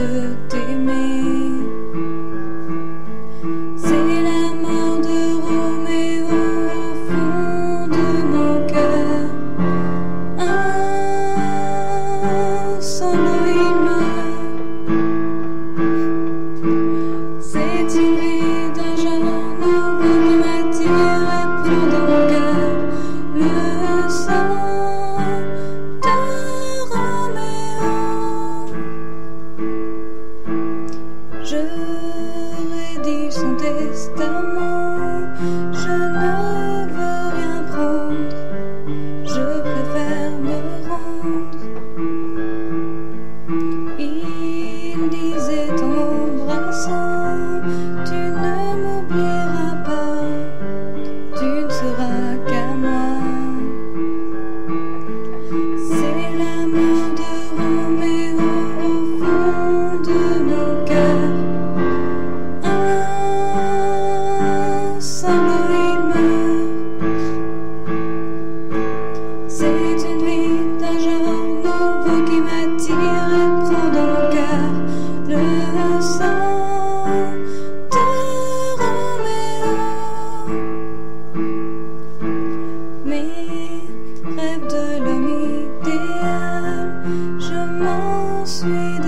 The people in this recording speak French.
You. tristement. Je sweet.